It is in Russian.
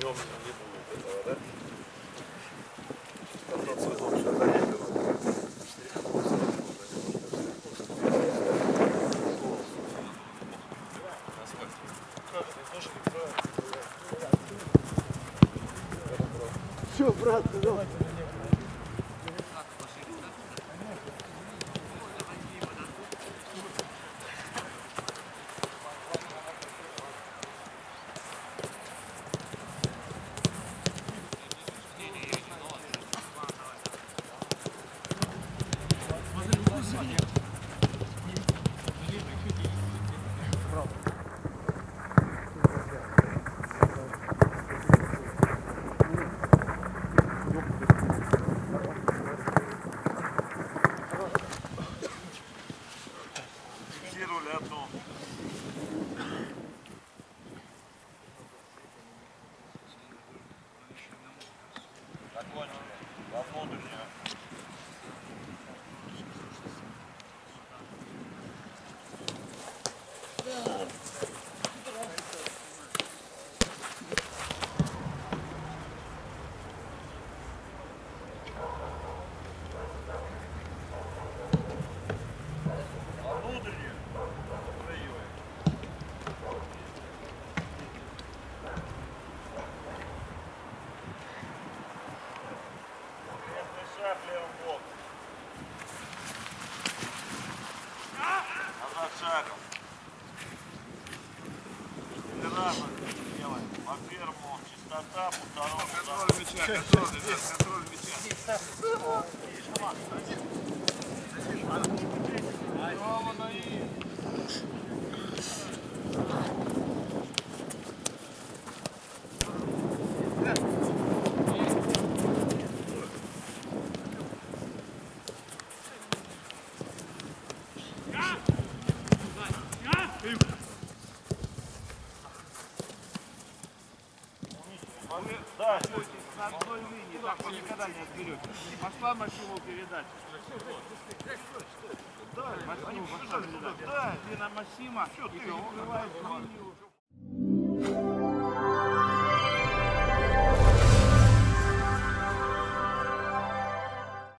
Днем не будет этого, да? Все заехало. Брат, давайте. Огонь во внутреннюю. Назад шагом. Разом делаем. По первому чистота, по второму Контроль мяча, контроль, ребят, контроль мяча. Да, На одной линии, так вы никогда не отберете. Пошла Максиму передача. Да, передача. Да, ты на Максима, и перекрываешь линию.